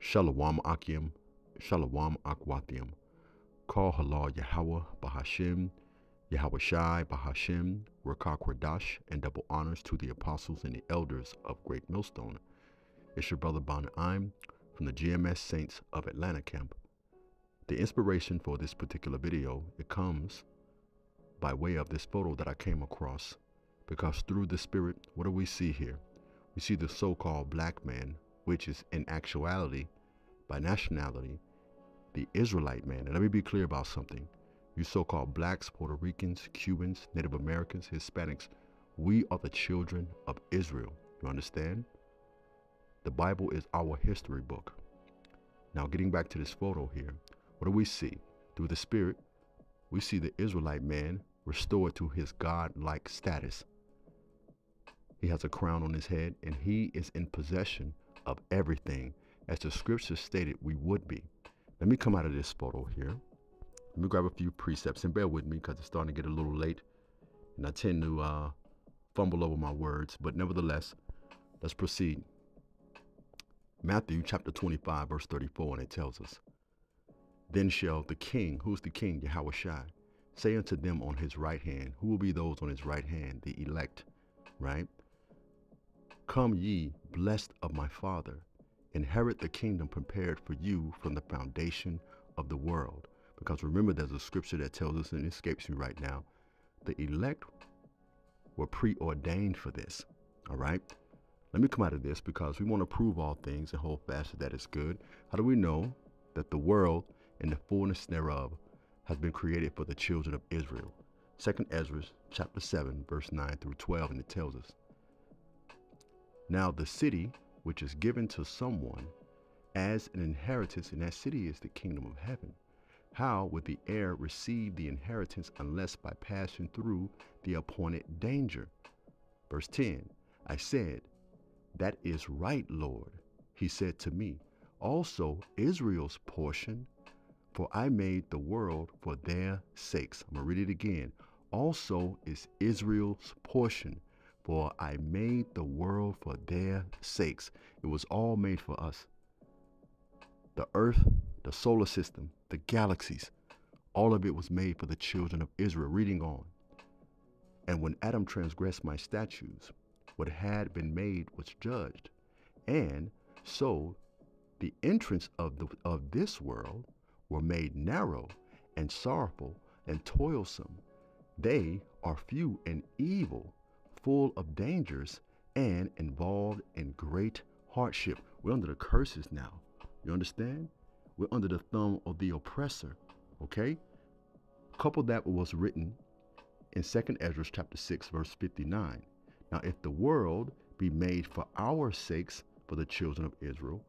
Shalom Akim, Shalom Akwathiam. Call Halal Yahweh Bahashim, Yahawashi Bahashim, Rakah Kwadash, and double honors to the apostles and the elders of Great Millstone. It's your brother Bon I'm from the GMS Saints of Atlanta camp. The inspiration for this particular video, it comes by way of this photo that I came across because through the spirit, what do we see here? We see the so-called black man, which is in actuality, by nationality, the Israelite man. And let me be clear about something. You so-called blacks, Puerto Ricans, Cubans, Native Americans, Hispanics, we are the children of Israel. You understand? The Bible is our history book. Now getting back to this photo here, what do we see? Through the Spirit, we see the Israelite man restored to his God-like status. He has a crown on his head and he is in possession of everything as the scripture stated we would be. Let me come out of this photo here. Let me grab a few precepts and bear with me because it's starting to get a little late and I tend to uh, fumble over my words, but nevertheless, let's proceed. Matthew chapter 25, verse 34, and it tells us, then shall the king, who's the king? Yahawashi, say unto them on his right hand, who will be those on his right hand? The elect, right? Come ye, blessed of my Father, inherit the kingdom prepared for you from the foundation of the world. Because remember, there's a scripture that tells us, and it escapes me right now, the elect were preordained for this, all right? Let me come out of this because we want to prove all things and hold fast that it's good. How do we know that the world and the fullness thereof has been created for the children of Israel. Second Esdras chapter 7, verse 9 through 12, and it tells us, Now the city which is given to someone as an inheritance, and that city is the kingdom of heaven. How would the heir receive the inheritance unless by passing through the appointed danger? Verse 10, I said, That is right, Lord. He said to me, Also Israel's portion for I made the world for their sakes. I'm going to read it again. Also is Israel's portion, for I made the world for their sakes. It was all made for us. The earth, the solar system, the galaxies, all of it was made for the children of Israel. Reading on. And when Adam transgressed my statutes, what had been made was judged. And so the entrance of, the, of this world were made narrow and sorrowful and toilsome. They are few and evil, full of dangers, and involved in great hardship. We're under the curses now. You understand? We're under the thumb of the oppressor. Okay? Couple that with what's written in 2nd Esdras chapter 6, verse 59. Now, if the world be made for our sakes, for the children of Israel,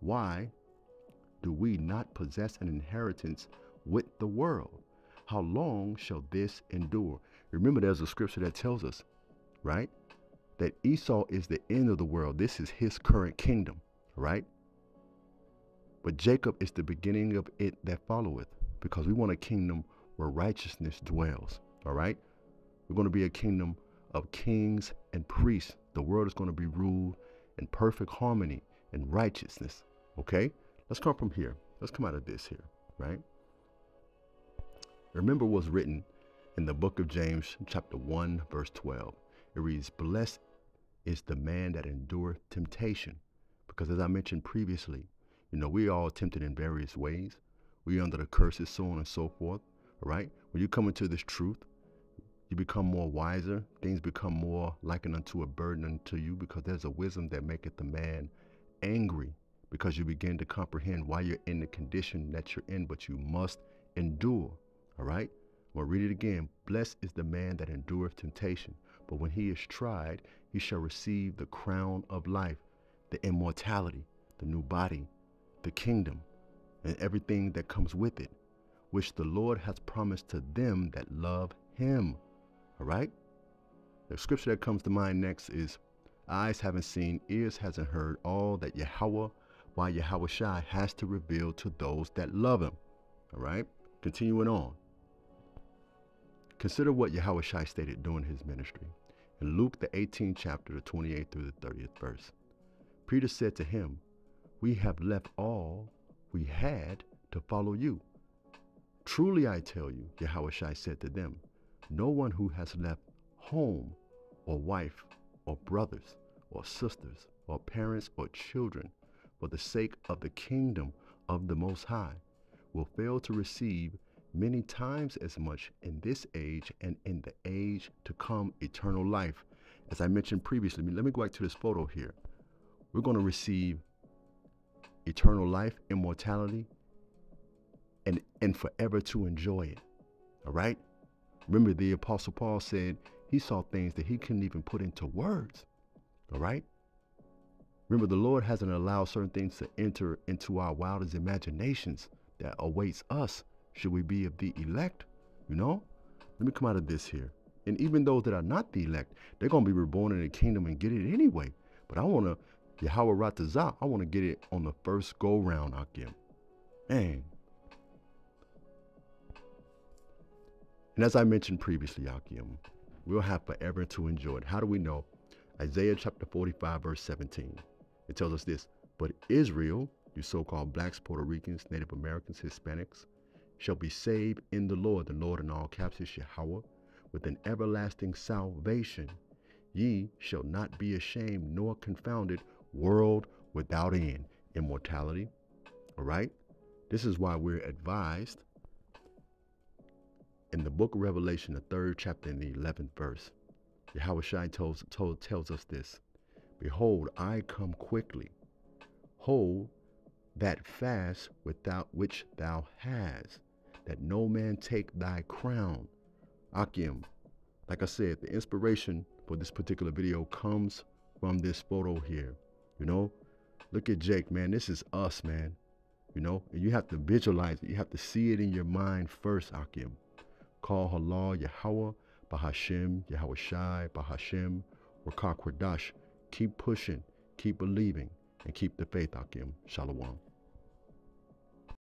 why do we not possess an inheritance with the world? How long shall this endure? Remember, there's a scripture that tells us, right? That Esau is the end of the world. This is his current kingdom, right? But Jacob is the beginning of it that followeth, because we want a kingdom where righteousness dwells, all right? We're going to be a kingdom of kings and priests. The world is going to be ruled in perfect harmony and righteousness, okay? Let's come from here. Let's come out of this here, right? Remember what's written in the book of James, chapter 1, verse 12. It reads, Blessed is the man that endureth temptation. Because as I mentioned previously, you know, we all tempted in various ways. We're under the curses, so on and so forth. All right? When you come into this truth, you become more wiser. Things become more likened unto a burden unto you because there's a wisdom that maketh the man angry because you begin to comprehend why you're in the condition that you're in, but you must endure. All right? Well, read it again. Blessed is the man that endureth temptation, but when he is tried, he shall receive the crown of life, the immortality, the new body, the kingdom, and everything that comes with it, which the Lord has promised to them that love him. All right? The scripture that comes to mind next is Eyes haven't seen, ears hasn't heard all that Yahweh why Yahawashi has to reveal to those that love him. All right? Continuing on. Consider what Yahawashi stated during his ministry. In Luke, the 18th chapter, the 28th through the 30th verse. Peter said to him, we have left all we had to follow you. Truly I tell you, Yahushua said to them, no one who has left home or wife or brothers or sisters or parents or children for the sake of the kingdom of the Most High will fail to receive many times as much in this age and in the age to come eternal life. As I mentioned previously, let me go back to this photo here. We're going to receive eternal life, immortality, and, and forever to enjoy it. All right? Remember, the Apostle Paul said he saw things that he couldn't even put into words. All right? Remember, the Lord hasn't allowed certain things to enter into our wildest imaginations that awaits us should we be of the elect. You know? Let me come out of this here. And even those that are not the elect, they're going to be reborn in the kingdom and get it anyway. But I want to, Yahweh Ratazah, I want to get it on the first go round, Akim. Man, And as I mentioned previously, Akim, we'll have forever to enjoy it. How do we know? Isaiah chapter 45, verse 17. It tells us this But Israel, you so called blacks, Puerto Ricans, Native Americans, Hispanics, shall be saved in the Lord. The Lord in all caps is Yahweh, with an everlasting salvation. Ye shall not be ashamed nor confounded, world without end. Immortality. All right? This is why we're advised in the book of Revelation, the third chapter in the 11th verse, Yahweh tells, told, tells us this Behold, I come quickly. Hold that fast without which thou hast, that no man take thy crown. Akim. Like I said, the inspiration for this particular video comes from this photo here. You know, look at Jake, man. This is us, man. You know, and you have to visualize it. You have to see it in your mind first, Akim. Call Halal Yahweh, Bahashim, Yahawashi, Bahashim, Rakak Keep pushing, keep believing, and keep the faith, Akim. Shalom.